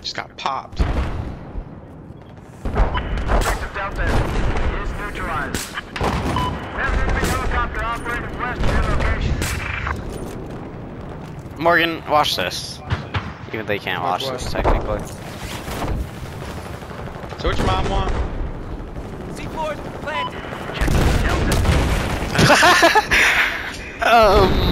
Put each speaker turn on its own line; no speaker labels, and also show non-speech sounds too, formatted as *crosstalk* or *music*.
Just got popped.
Objective Delta is neutralized. We have an enemy helicopter operating west of your location.
Morgan, watch this. Even they can't watch
Watch
this technically.
So what your mom want?
Objective *laughs* Delta
um.